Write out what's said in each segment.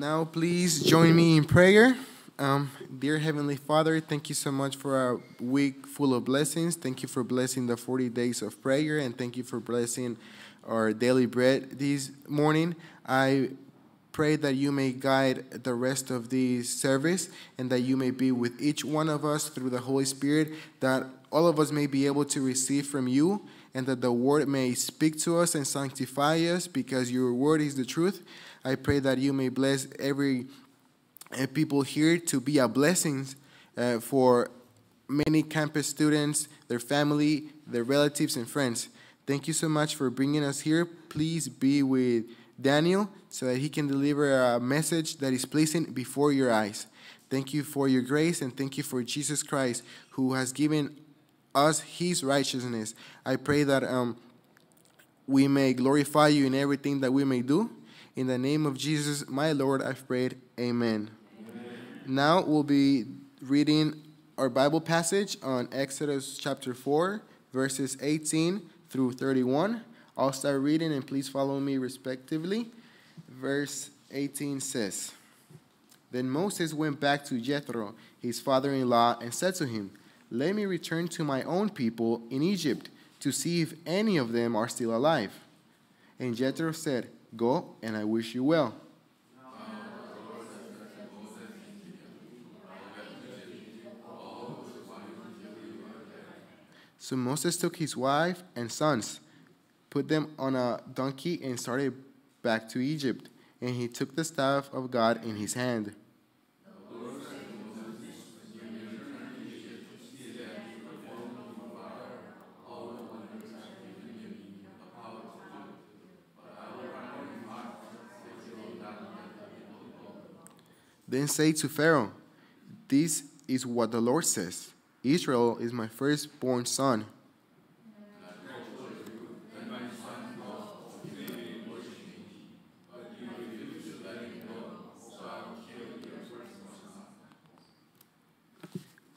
Now, please join me in prayer. Um, dear Heavenly Father, thank you so much for a week full of blessings. Thank you for blessing the 40 days of prayer, and thank you for blessing our daily bread this morning. I pray that you may guide the rest of this service and that you may be with each one of us through the Holy Spirit, that all of us may be able to receive from you and that the word may speak to us and sanctify us because your word is the truth. I pray that you may bless every uh, people here to be a blessing uh, for many campus students, their family, their relatives, and friends. Thank you so much for bringing us here. Please be with Daniel so that he can deliver a message that is pleasing before your eyes. Thank you for your grace and thank you for Jesus Christ who has given us his righteousness. I pray that um, we may glorify you in everything that we may do. In the name of Jesus, my Lord, I've prayed. Amen. Amen. Now we'll be reading our Bible passage on Exodus chapter 4, verses 18 through 31. I'll start reading and please follow me respectively. Verse 18 says, Then Moses went back to Jethro, his father in law, and said to him, let me return to my own people in Egypt to see if any of them are still alive. And Jethro said, Go, and I wish you well. So Moses took his wife and sons, put them on a donkey, and started back to Egypt. And he took the staff of God in his hand. Then say to Pharaoh, This is what the Lord says Israel is my firstborn son.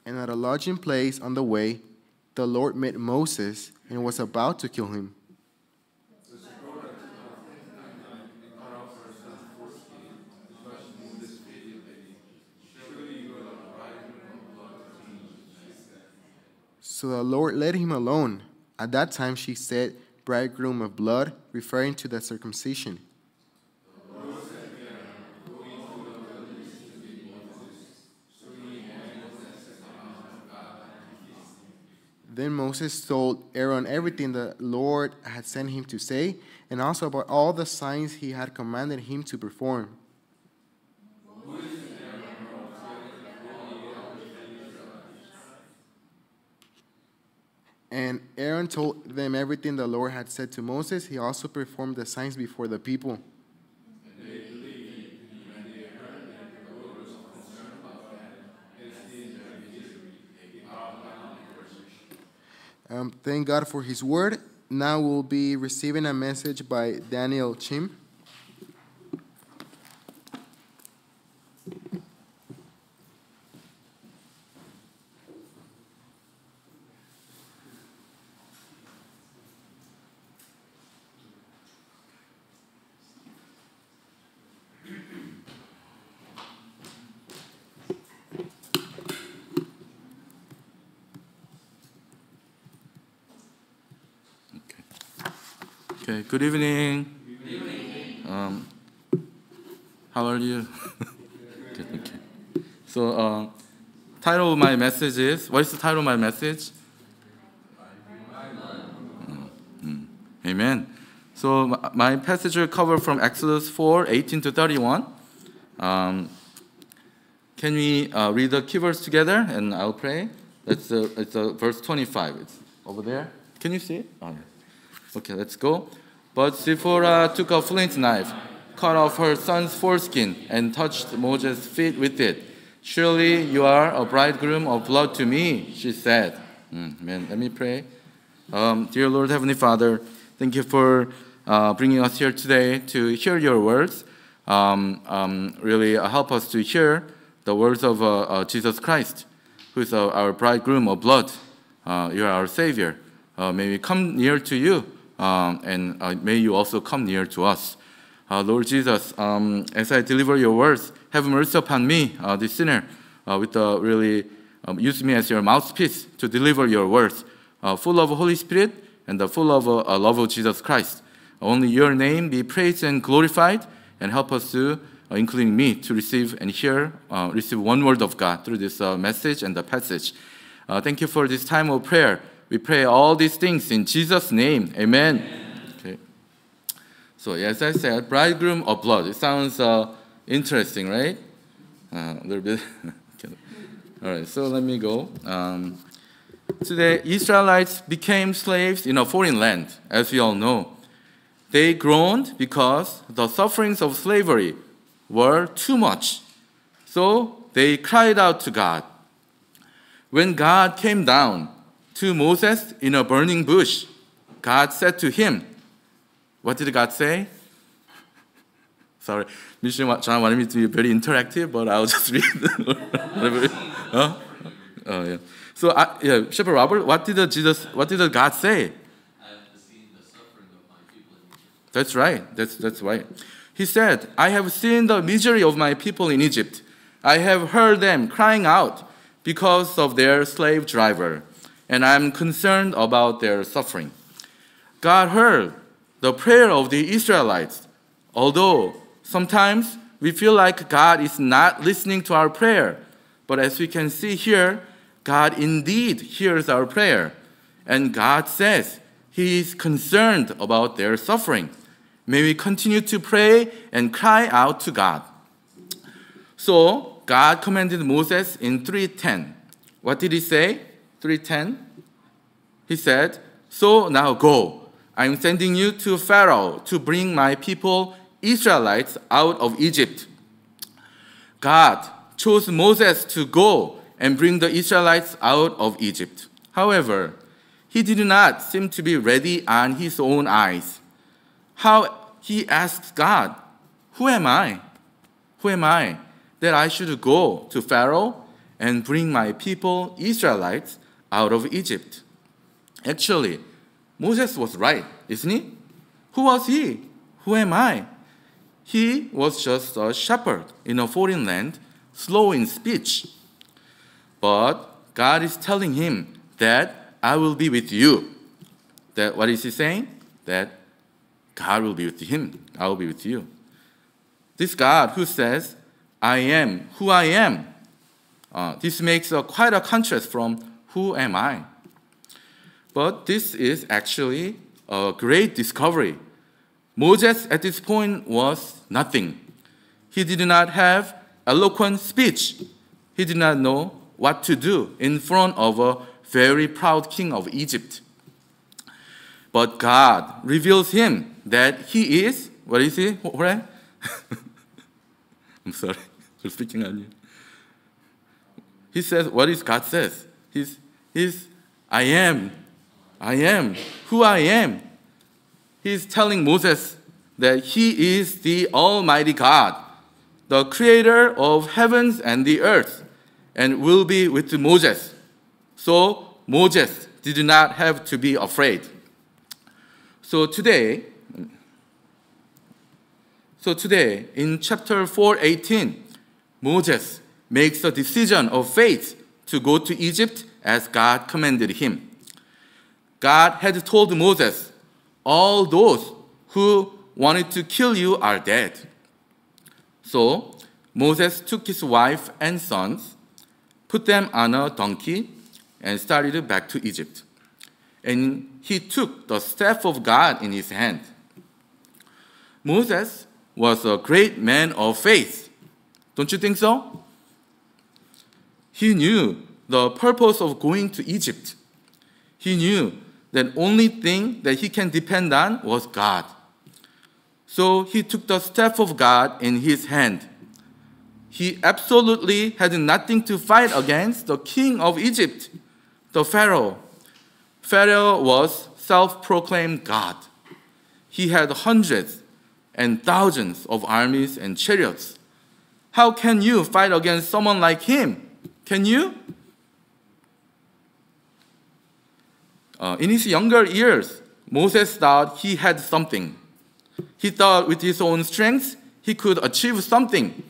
And at a lodging place on the way, the Lord met Moses and was about to kill him. So the Lord let him alone. At that time she said, Bridegroom of blood, referring to the circumcision. Then Moses told Aaron everything the Lord had sent him to say, and also about all the signs he had commanded him to perform. And Aaron told them everything the Lord had said to Moses. He also performed the signs before the people. Um, thank God for His word. Now we'll be receiving a message by Daniel Chim. Okay, good evening. Good evening. Um, how are you? okay, okay. So, uh, title of my message is what is the title of my message? Mm, Amen. So, my passage will cover from Exodus 4 18 to 31. Um, can we uh, read the key verse together and I'll pray? It's, uh, it's uh, verse 25. It's over there. Can you see it? Oh, yeah. Okay, let's go. But Zipporah took a flint knife, cut off her son's foreskin, and touched Moses' feet with it. Surely you are a bridegroom of blood to me, she said. Mm, amen. Let me pray. Um, dear Lord Heavenly Father, thank you for uh, bringing us here today to hear your words. Um, um, really uh, help us to hear the words of uh, uh Jesus Christ, who is uh, our bridegroom of blood. Uh, you are our Savior. may we come near to you um, and uh, may you also come near to us. Uh, Lord Jesus, um, as I deliver your words, have mercy upon me, uh, the sinner, uh, with the really um, use me as your mouthpiece to deliver your words, uh, full of Holy Spirit and full of uh, love of Jesus Christ. Only your name be praised and glorified, and help us to, including me, to receive and hear, receive one word of God through this message and the passage. Thank you for this time of prayer. We pray all these things in Jesus' name. Amen. Okay. So, as I said, bridegroom of blood. It sounds uh, interesting, right? Uh, a little bit. all right, so let me go. Um, today, Israelites became slaves in a foreign land, as we all know. They groaned because the sufferings of slavery were too much. So they cried out to God. When God came down to Moses in a burning bush, God said to him, What did God say? Sorry, Mission John wanted me to be very interactive, but I'll just read. huh? Oh, yeah. So, uh, yeah, Shepherd Robert, what did Jesus, what did God say? That's right. That's, that's right. He said, I have seen the misery of my people in Egypt. I have heard them crying out because of their slave driver, and I am concerned about their suffering. God heard the prayer of the Israelites, although sometimes we feel like God is not listening to our prayer. But as we can see here, God indeed hears our prayer, and God says He is concerned about their suffering. May we continue to pray and cry out to God. So God commanded Moses in 3:10. What did he say? 3:10. He said, "So now go. I am sending you to Pharaoh to bring my people Israelites out of Egypt." God chose Moses to go and bring the Israelites out of Egypt. However, he did not seem to be ready on his own eyes how he asks God, Who am I? Who am I that I should go to Pharaoh and bring my people, Israelites, out of Egypt? Actually, Moses was right, isn't he? Who was he? Who am I? He was just a shepherd in a foreign land, slow in speech. But God is telling him that I will be with you. That what is he saying? That God will be with him. I will be with you. This God who says, I am who I am, uh, this makes a, quite a contrast from who am I. But this is actually a great discovery. Moses at this point was nothing. He did not have eloquent speech. He did not know what to do in front of a very proud king of Egypt. But God reveals him that he is, what is he? What? I'm sorry for speaking on you. He says, what is God says? He's, he's, I am, I am, who I am. He's telling Moses that he is the Almighty God, the creator of heavens and the earth, and will be with Moses. So Moses did not have to be afraid. So today, so today, in chapter 418, Moses makes a decision of faith to go to Egypt as God commanded him. God had told Moses, All those who wanted to kill you are dead. So Moses took his wife and sons, put them on a donkey, and started back to Egypt. And he took the staff of God in his hand. Moses was a great man of faith. Don't you think so? He knew the purpose of going to Egypt. He knew that only thing that he can depend on was God. So he took the staff of God in his hand. He absolutely had nothing to fight against the king of Egypt, the Pharaoh. Pharaoh was self proclaimed God. He had hundreds and thousands of armies and chariots. How can you fight against someone like him? Can you? Uh, in his younger years, Moses thought he had something. He thought with his own strength he could achieve something.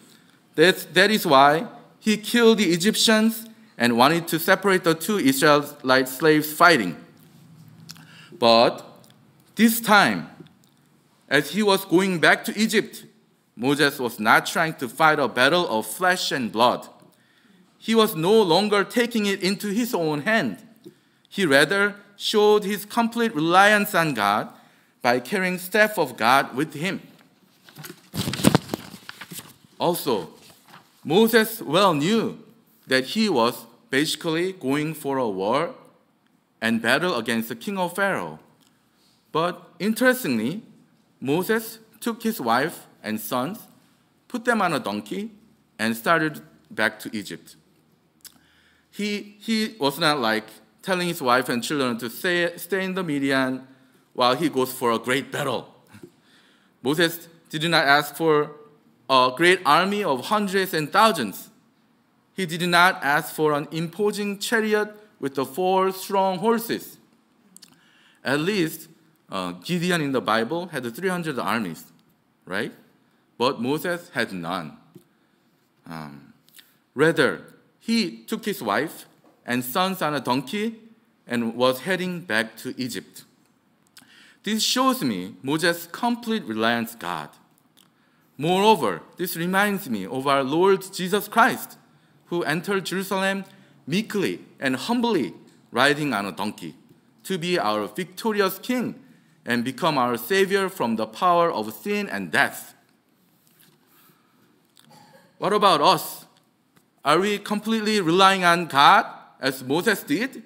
That, that is why he killed the Egyptians and wanted to separate the two Israelite slaves fighting. But this time, as he was going back to Egypt, Moses was not trying to fight a battle of flesh and blood. He was no longer taking it into his own hand. He rather showed his complete reliance on God by carrying staff of God with him. Also, Moses well knew that he was basically going for a war and battle against the king of Pharaoh. But interestingly, Moses took his wife and sons, put them on a donkey, and started back to Egypt. He, he was not like telling his wife and children to stay, stay in the Midian while he goes for a great battle. Moses did not ask for a great army of hundreds and thousands. He did not ask for an imposing chariot with the four strong horses. At least uh, Gideon in the Bible had 300 armies, right? But Moses had none. Um, rather, he took his wife and sons on a donkey and was heading back to Egypt. This shows me Moses' complete reliance on God. Moreover, this reminds me of our Lord Jesus Christ, who entered Jerusalem meekly and humbly riding on a donkey to be our victorious king and become our savior from the power of sin and death. What about us? Are we completely relying on God as Moses did?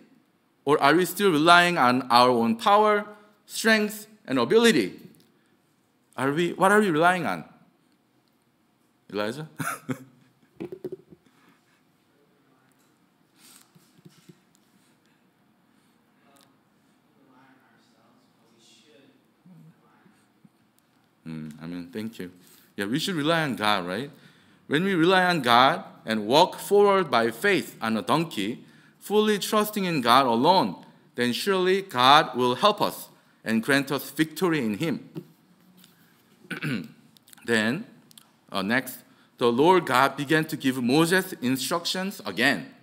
Or are we still relying on our own power, strength, and ability? Are we, what are we relying on? Elijah? Mm, I mean, thank you. Yeah, we should rely on God, right? When we rely on God and walk forward by faith on a donkey, fully trusting in God alone, then surely God will help us and grant us victory in Him. then, uh, next, the Lord God began to give Moses instructions again.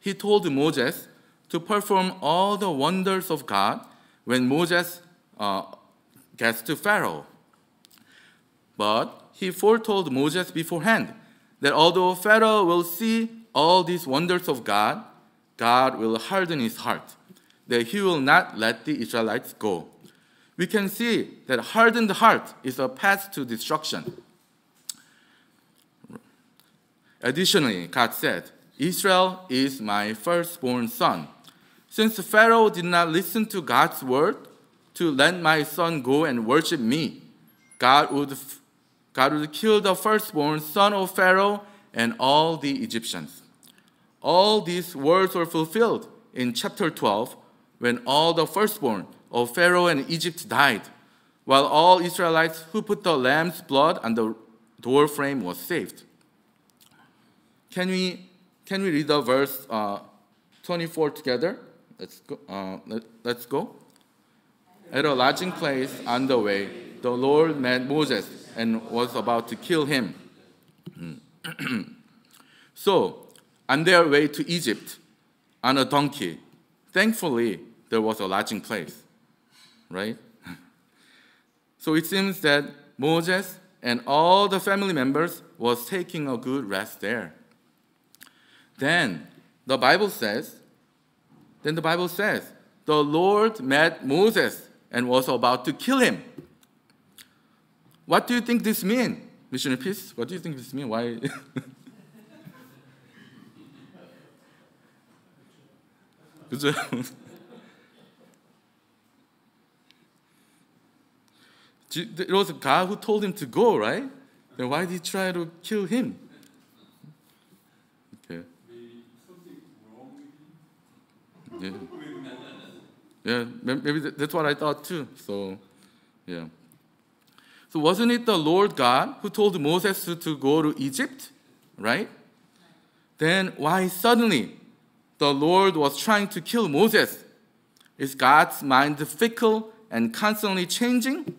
He told Moses to perform all the wonders of God when Moses uh, gets to Pharaoh. But he foretold Moses beforehand that although Pharaoh will see all these wonders of God, God will harden his heart, that he will not let the Israelites go. We can see that hardened heart is a path to destruction. Additionally, God said, Israel is my firstborn son. Since Pharaoh did not listen to God's word to let my son go and worship me, God would God would kill the firstborn son of Pharaoh and all the Egyptians. All these words were fulfilled in chapter 12 when all the firstborn of Pharaoh and Egypt died, while all Israelites who put the lamb's blood on the door frame was saved. Can we, can we read the verse uh, 24 together? Let's go. Uh, let, let's go. At a lodging place on the way, the Lord met Moses and was about to kill him. so, on their way to Egypt, on a donkey, thankfully, there was a lodging place, right? so it seems that Moses and all the family members was taking a good rest there. Then the Bible says, then the Bible says, the Lord met Moses and was about to kill him. What do you think this means? Missionary peace? What do you think this means? Why? 그죠? it was God who told him to go, right? Then why did he try to kill him? Okay. Yeah. Yeah, maybe that's what I thought too. So, yeah. So wasn't it the Lord God who told Moses to go to Egypt, right? Then why suddenly the Lord was trying to kill Moses? Is God's mind fickle and constantly changing?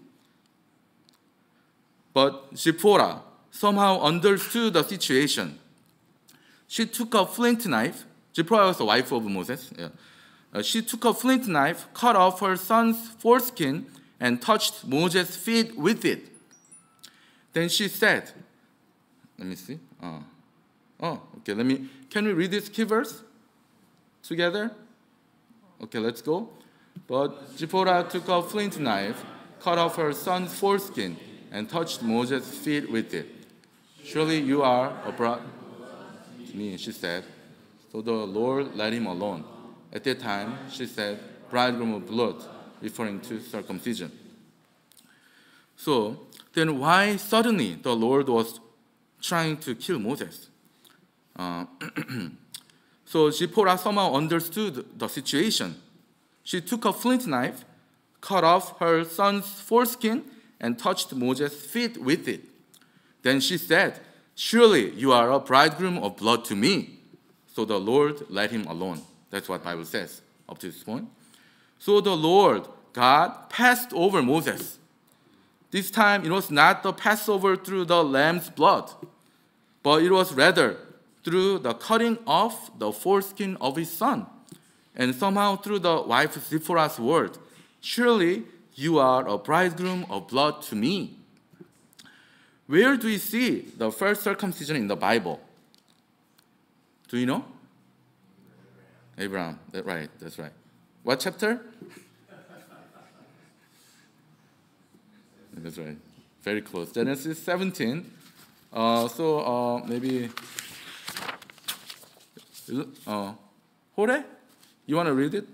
But Zipporah somehow understood the situation. She took a flint knife. Zipporah was the wife of Moses. Yeah. Uh, she took a flint knife, cut off her son's foreskin, and touched Moses' feet with it. Then she said, let me see. Oh, oh okay, let me, can we read this key verse together? Okay, let's go. But Zipporah took a flint knife, cut off her son's foreskin, and touched Moses' feet with it. Surely you are a bride to me, she said. So the Lord let him alone. At that time, she said, bridegroom of blood, referring to circumcision. So then why suddenly the Lord was trying to kill Moses? Uh, so Zipporah somehow understood the situation. She took a flint knife, cut off her son's foreskin, and touched Moses' feet with it. Then she said, Surely you are a bridegroom of blood to me. So the Lord let him alone. That's what Bible says up to this point. So the Lord God passed over Moses. This time it was not the Passover through the lamb's blood, but it was rather through the cutting off the foreskin of his son, and somehow through the wife Zipporah's word, Surely you are a bridegroom of blood to me. Where do we see the first circumcision in the Bible? Do you know? Abraham. That right. That's right. What chapter? that's right. Very close. Genesis 17. Uh, so uh, maybe. Uh, Hore, you want to read it?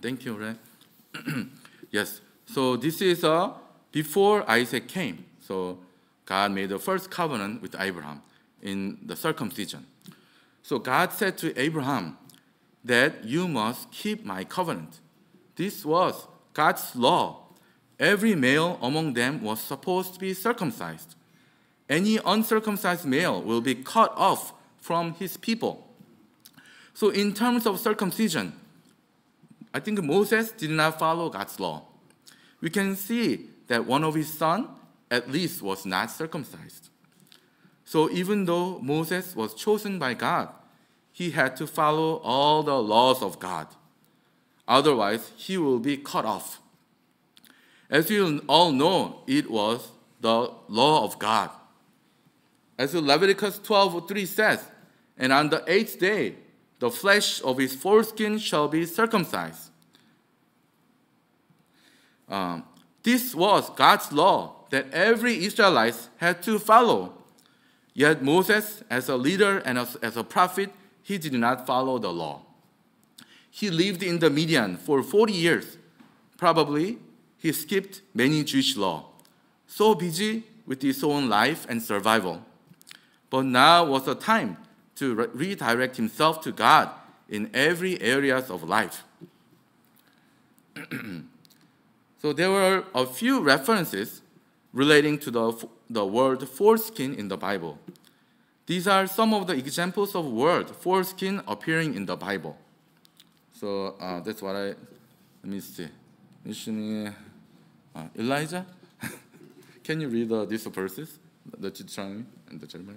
Thank you, Ray. yes. So this is uh, before Isaac came. So God made the first covenant with Abraham in the circumcision. So God said to Abraham that you must keep my covenant. This was God's law. Every male among them was supposed to be circumcised. Any uncircumcised male will be cut off from his people. So, in terms of circumcision, I think Moses did not follow God's law. We can see that one of his sons at least was not circumcised. So even though Moses was chosen by God, he had to follow all the laws of God. Otherwise, he will be cut off. As you all know, it was the law of God. As Leviticus 12:3 says, and on the eighth day, the flesh of his foreskin shall be circumcised. Um, this was God's law that every Israelite had to follow. Yet Moses, as a leader and as, as a prophet, he did not follow the law. He lived in the Midian for 40 years. Probably he skipped many Jewish law, so busy with his own life and survival. But now was the time to re- redirect himself to God in every areas of life. so there were a few references relating to the, the word foreskin in the Bible. These are some of the examples of word foreskin appearing in the Bible. So uh, that's what I, let me see. Mission, uh, Elijah? Can you read uh, these verses? The Deuteronomy and the Jeremiah?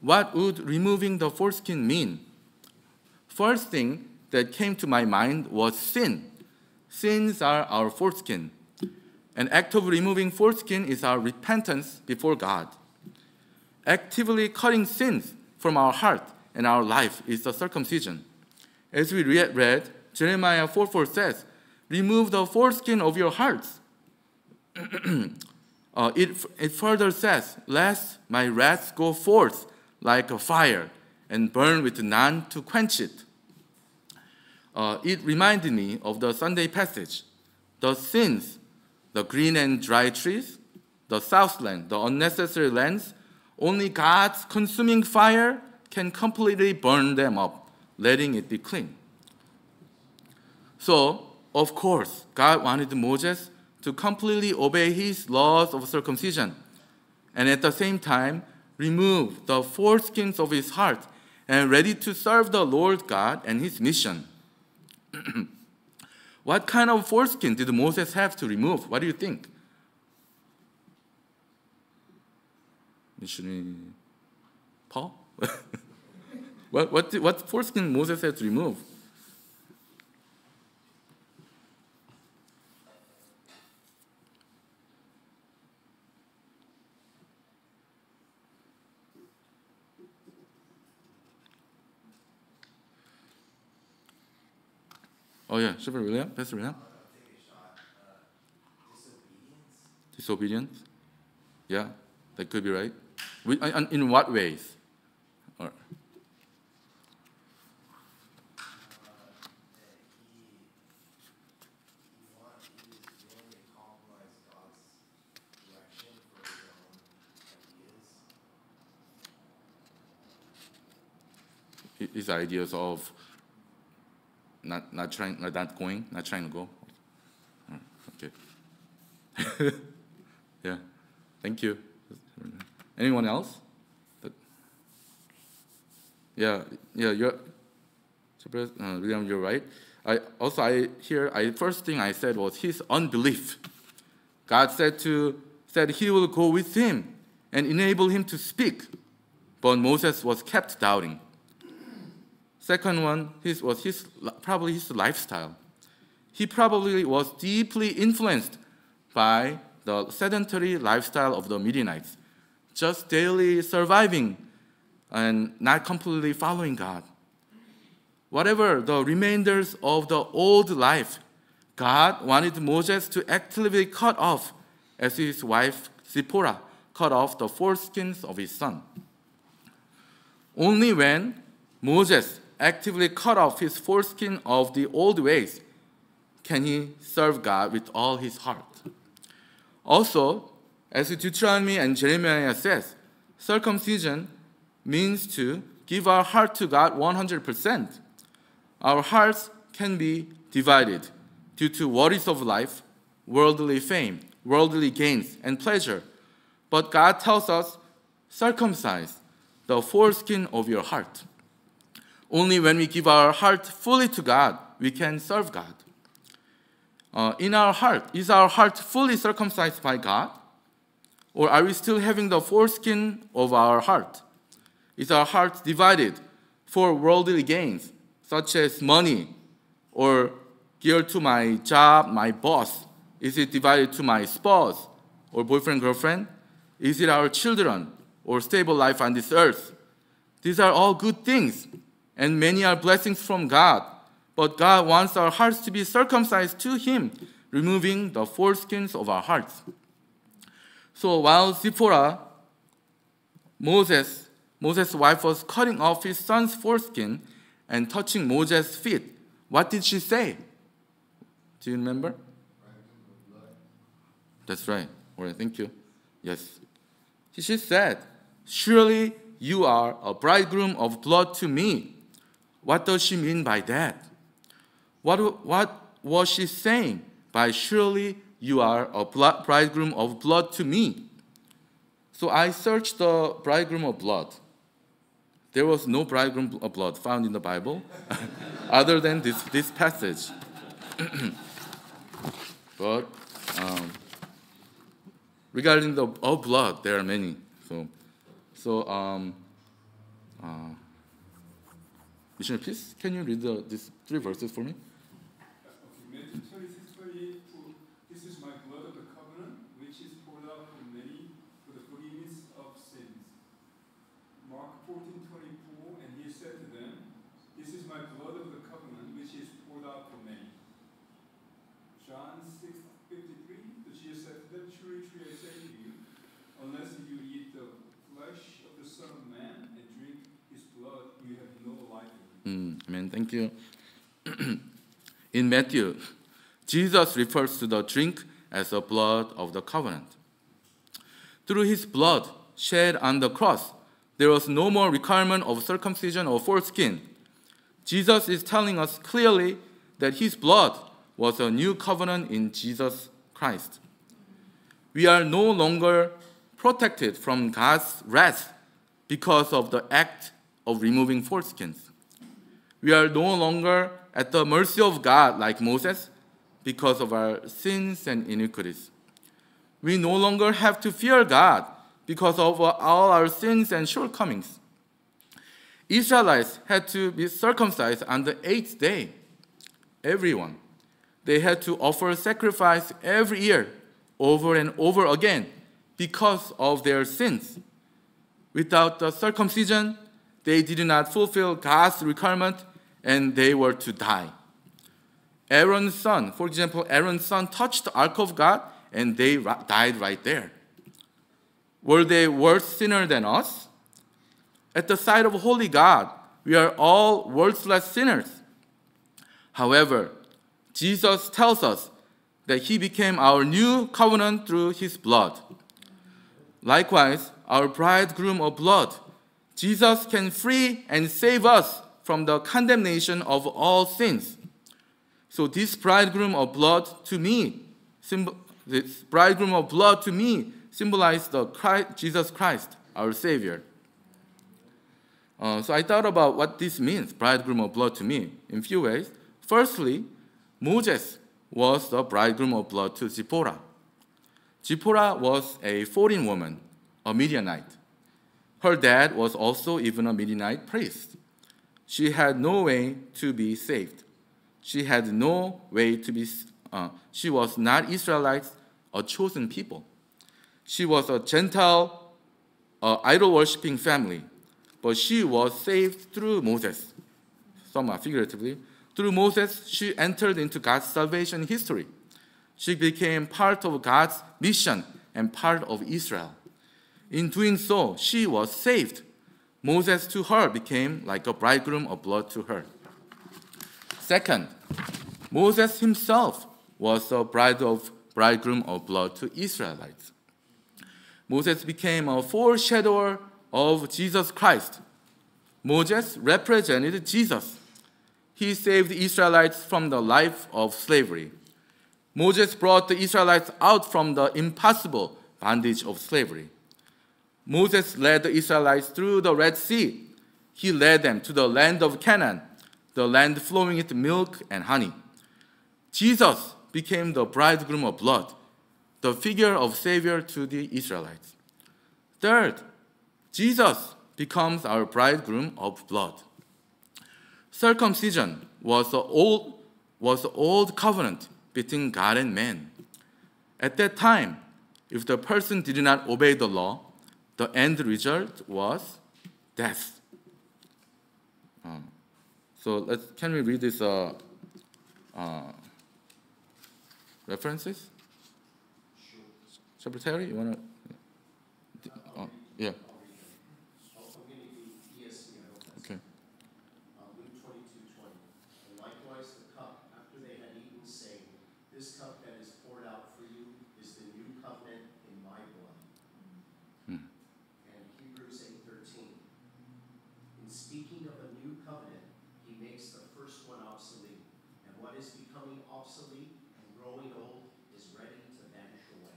What would removing the foreskin mean? First thing that came to my mind was sin. Sins are our foreskin. An act of removing foreskin is our repentance before God. Actively cutting sins from our heart and our life is the circumcision. As we read, Jeremiah 4 4 says, Remove the foreskin of your hearts. uh, it, it further says, Lest my wrath go forth like a fire and burn with none to quench it. Uh, it reminded me of the Sunday passage. The sins, the green and dry trees, the southland, the unnecessary lands, only God's consuming fire can completely burn them up, letting it be clean. So, of course, God wanted Moses to completely obey his laws of circumcision and at the same time remove the foreskins of his heart and ready to serve the Lord God and his mission. what kind of foreskin did Moses have to remove? What do you think? Missionary Paul? what, what, what foreskin Moses had to remove? Oh yeah, Shepherd William, Pastor William. Disobedience. Yeah, that could be right. We, uh, In what ways? Or, his ideas of not not trying not going not trying to go. Okay. Yeah thank you. Anyone else? Yeah yeah you're uh, William you're right. I also I here I first thing I said was his unbelief. God said to said he will go with him and enable him to speak. But Moses was kept doubting Second one his, was his, probably his lifestyle. He probably was deeply influenced by the sedentary lifestyle of the Midianites, just daily surviving and not completely following God. Whatever the remainders of the old life, God wanted Moses to actively cut off as his wife Zipporah cut off the foreskins of his son. Only when Moses actively cut off his foreskin of the old ways, can he serve God with all his heart? Also, as Deuteronomy and Jeremiah says, circumcision means to give our heart to God 100%. Our hearts can be divided due to worries of life, worldly fame, worldly gains, and pleasure. But God tells us, circumcise the foreskin of your heart. Only when we give our heart fully to God, we can serve God. Uh, in our heart, is our heart fully circumcised by God? Or are we still having the foreskin of our heart? Is our heart divided for worldly gains, such as money, or geared to my job, my boss? Is it divided to my spouse, or boyfriend, girlfriend? Is it our children, or stable life on this earth? These are all good things and many are blessings from God. But God wants our hearts to be circumcised to Him, removing the foreskins of our hearts. So while Zipporah, Moses, Moses' wife was cutting off his son's foreskin and touching Moses' feet, what did she say? Do you remember? That's right. All right, thank you. Yes. She said, Surely you are a bridegroom of blood to me. What does she mean by that? What, what was she saying by surely you are a bridegroom of blood to me? So I searched the bridegroom of blood. there was no bridegroom of blood found in the Bible other than this, this passage. but um, regarding the of blood, there are many. So, so um, uh, missionary, please, can you read the, these three verses for me? Matthew 26, 28, for this is my blood of the covenant, which is poured out for many for the forgiveness of sins. Mark 14, 24, and he said to them, This is my blood of the covenant, which is poured out for many. John 6, 53, but Jesus said to them, Truly, truly, I say to you, unless you eat the flesh of the Son of Man and drink his blood, you have no life in you. Mm, amen. Thank you. In Matthew, Jesus refers to the drink as the blood of the covenant. Through his blood shed on the cross, there was no more requirement of circumcision or foreskin. Jesus is telling us clearly that his blood was a new covenant in Jesus Christ. We are no longer protected from God's wrath because of the act of removing foreskins. We are no longer at the mercy of God like Moses because of our sins and iniquities. We no longer have to fear God because of all our sins and shortcomings. Israelites had to be circumcised on the eighth day. Everyone. They had to offer sacrifice every year, over and over again, because of their sins. Without the circumcision, they did not fulfill God's requirement and they were to die. Aaron's son, for example, Aaron's son touched the ark of God and they died right there. Were they worse sinner than us? At the sight of holy God, we are all worthless sinners. However, Jesus tells us that he became our new covenant through his blood. Likewise, our bridegroom of blood, Jesus can free and save us from the condemnation of all sins. So this bridegroom of blood to me, this bridegroom of blood to me symbolizes the Christ, Jesus Christ, our Savior. Uh, so I thought about what this means, bridegroom of blood to me, in few ways. Firstly, Moses was the bridegroom of blood to Zipporah. Zipporah was a foreign woman, a Midianite. Her dad was also even a Midianite priest. She had no way to be saved. She had no way to be, uh, she was not Israelites, a chosen people. She was a Gentile, uh, idol worshiping family, but she was saved through Moses, somewhat figuratively. Through Moses, she entered into God's salvation history. She became part of God's mission and part of Israel. In doing so, she was saved. Moses to her became like a bridegroom of blood to her. Second, Moses himself was a bride of bridegroom of blood to Israelites. Moses became a foreshadower of Jesus Christ. Moses represented Jesus. He saved the Israelites from the life of slavery. Moses brought the Israelites out from the impossible bondage of slavery. Moses led the Israelites through the Red Sea. He led them to the land of Canaan, the land flowing with milk and honey. Jesus became the bridegroom of blood, the figure of Savior to the Israelites. Third, Jesus becomes our bridegroom of blood. Circumcision was the old, was the old covenant between God and man. At that time, if the person did not obey the law, the end result was death. Um, so let's, can we read these uh, uh, references? Secretary, you want to? Uh, yeah. Okay. Uh, Luke twenty-two twenty. And likewise the cup, after they had eaten, saying, This cup that is poured out for you is the new covenant in my blood. Hmm. And Hebrews eight thirteen. In speaking of a new covenant, he makes the first one obsolete. And what is becoming obsolete and growing old is ready to vanish away.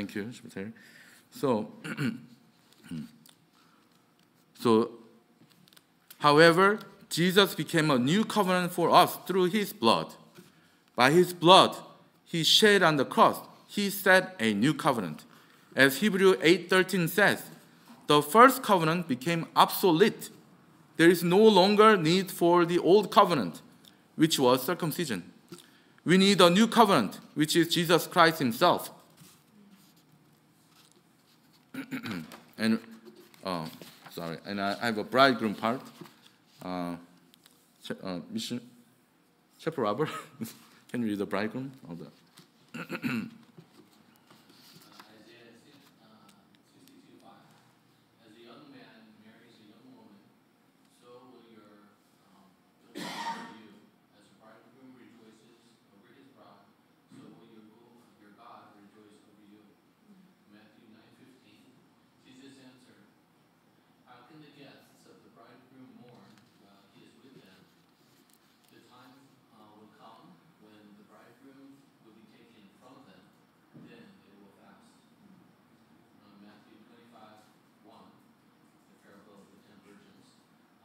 Thank you, Secretary. So, So, however, Jesus became a new covenant for us through his blood. By his blood, he shed on the cross, he set a new covenant. As Hebrew 8:13 says, the first covenant became obsolete. There is no longer need for the old covenant, which was circumcision. We need a new covenant, which is Jesus Christ himself. and uh, sorry, and I have a bridegroom part. Uh, uh, mission, can you read the bridegroom? Or the Isaiah sixty-two five. As a young man marries a young woman, so will your, um, will you. As a bridegroom rejoices over his bride, so will your, go- your God rejoice over you. Matthew nine fifteen. Jesus answered, How can the guests of the bridegroom mourn while he is with them? The time, uh, will come when the bridegroom will be taken from them, then they will fast. Uh, Matthew 25, 1, the parable of the ten virgins.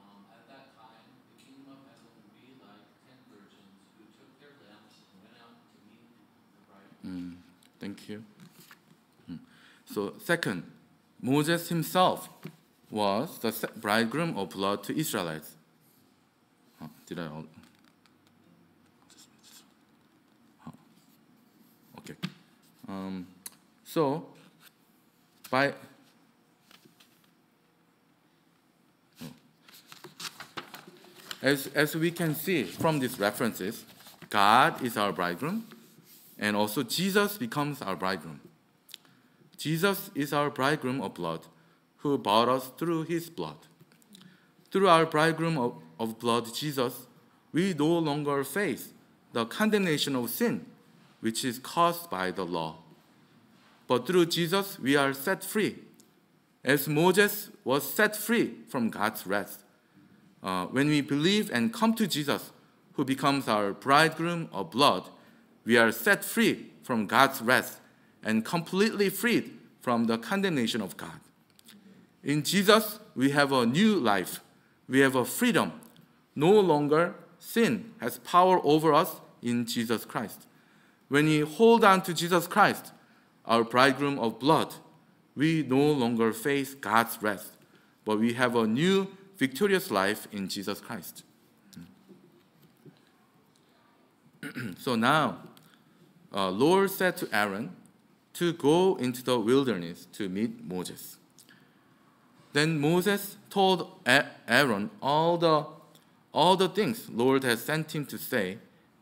Um, at that time, the kingdom of heaven will be like ten virgins who took their lamps and went out to meet the bridegroom. Mm, thank you. Mm. So, second, Moses himself was the bridegroom of blood to Israelites. Did I? All... Okay. Um, so, by Oh. as, as we can see from these references, God is our bridegroom, and also Jesus becomes our bridegroom. Jesus is our bridegroom of blood, who bought us through his blood. Through our bridegroom of, of blood, Jesus, we no longer face the condemnation of sin, which is caused by the law. But through Jesus, we are set free. As Moses was set free from God's wrath. Uh, when we believe and come to Jesus, who becomes our bridegroom of blood, we are set free from God's wrath and completely freed from the condemnation of God. In Jesus, we have a new life. We have a freedom. No longer sin has power over us in Jesus Christ. When we hold on to Jesus Christ, our bridegroom of blood, we no longer face God's wrath, but we have a new victorious life in Jesus Christ. so now, uh, Lord said to Aaron to go into the wilderness to meet Moses. Then Moses told Aaron all the, all the things Lord had sent him to say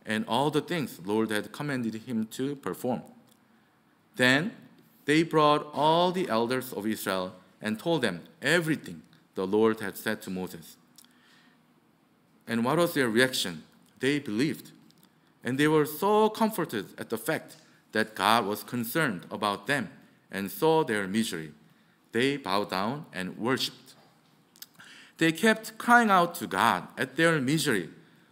and all the things Lord had commanded him to perform. Then they brought all the elders of Israel and told them everything the Lord had said to Moses. And what was their reaction? They believed. And they were so comforted at the fact that God was concerned about them and saw their misery. They bowed down and worshiped. They kept crying out to God at their misery,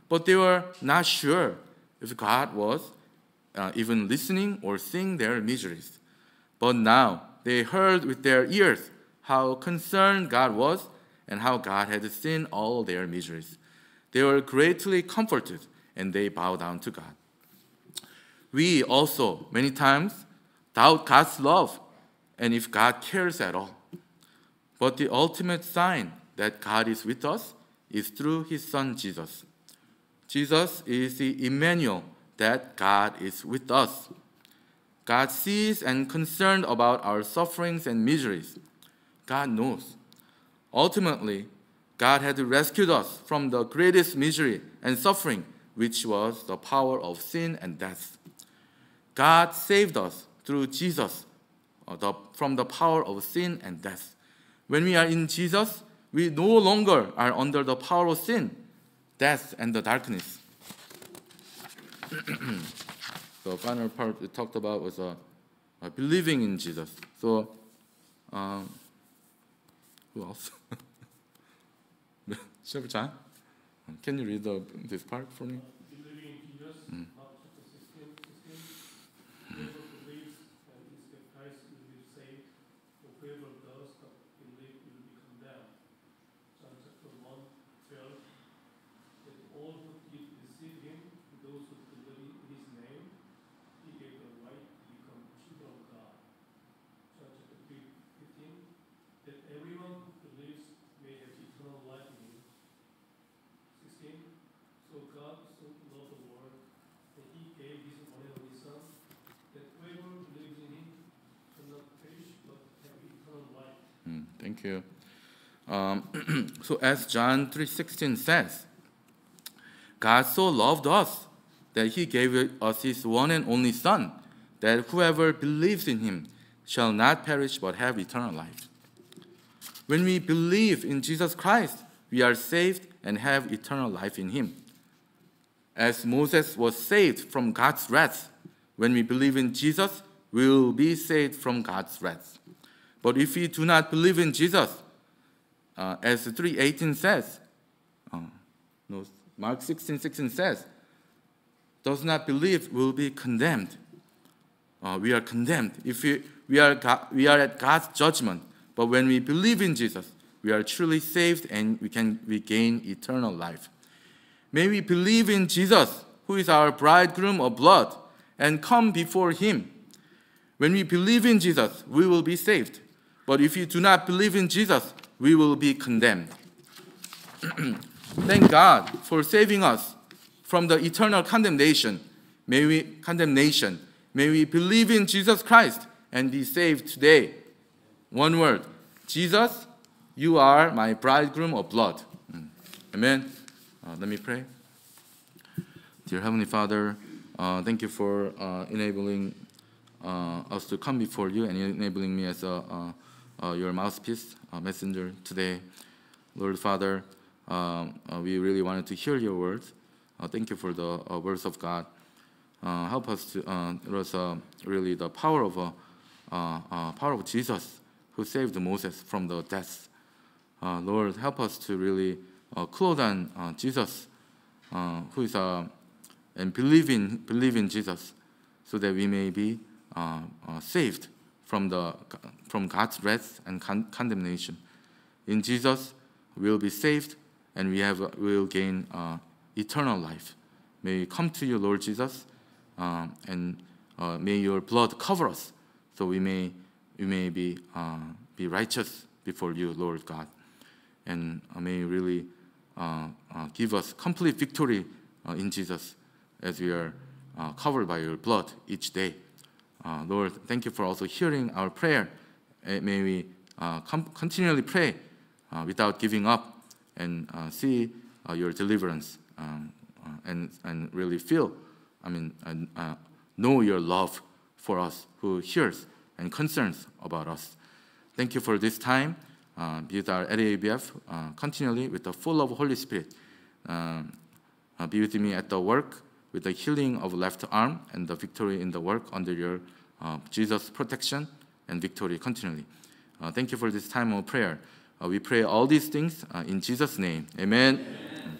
but they were not sure if God was uh, even listening or seeing their miseries. But now they heard with their ears how concerned God was and how God had seen all their miseries. They were greatly comforted and they bow down to God. We also, many times, doubt God's love and if God cares at all. But the ultimate sign that God is with us is through his son Jesus. Jesus is the Emmanuel that God is with us. God sees and concerned about our sufferings and miseries. God knows. Ultimately, God had rescued us from the greatest misery and suffering, which was the power of sin and death. God saved us through Jesus uh, the, from the power of sin and death. When we are in Jesus, we no longer are under the power of sin, death, and the darkness. the final part we talked about was uh, uh, believing in Jesus. So, um, who else? Shepherd Chan, can you read the, this part for me? believing in Jesus, Mark chapter 16, 16. Whoever believes and is baptized will be saved, but whoever does not believe will be condemned. You. Um, so as John 3:16 says, God so loved us that he gave us his one and only son that whoever believes in him shall not perish but have eternal life. When we believe in Jesus Christ, we are saved and have eternal life in him. As Moses was saved from God's wrath, when we believe in Jesus, we will be saved from God's wrath. But if we do not believe in Jesus, uh, as 3:18 says, uh, no, Mark 16:16 says, does not believe will be condemned. Uh, we are condemned if we, we, are God, we are at God's judgment. But when we believe in Jesus, we are truly saved and we can regain eternal life. May we believe in Jesus, who is our bridegroom of blood, and come before him. When we believe in Jesus, we will be saved. But if you do not believe in Jesus, we will be condemned. Thank God for saving us from the eternal condemnation. May we condemnation. May we believe in Jesus Christ and be saved today. One word. Jesus, you are my bridegroom of blood. Mm. Amen. Uh, let me pray. Dear Heavenly Father, uh, thank you for uh, enabling uh, us to come before you and enabling me as a, uh, Uh, your mouthpiece, uh, messenger today. Lord Father, um, we really wanted to hear your words. thank you for the words of God. help us to, was really the power of, power of Jesus who saved Moses from the death. Lord, help us to really clothe on Jesus, who is a and believe in, believe in Jesus so that we may be uh, uh, saved from, the, from God's wrath and con- condemnation. In Jesus, we will be saved and we, have, will gain uh, eternal life. May we come to you, Lord Jesus, um, and uh, may your blood cover us so we may, we may be, uh, be righteous before you, Lord God. And uh, may you really give us complete victory in Jesus as we are uh, covered by your blood each day. Uh, Lord, thank you for also hearing our prayer. may we uh, continually pray uh, without giving up and uh, see your deliverance um, and, and really feel, I mean, know your love for us who hears and concerns about us. Thank you for this time. Uh, be with our at ABF uh, continually with the full of Holy Spirit. Um, uh, be with me at the work, with the healing of left arm and the victory in the work under your uh, Jesus' protection and victory continually. Uh, thank you for this time of prayer. Uh, we pray all these things uh, in Jesus' name. Amen. Amen.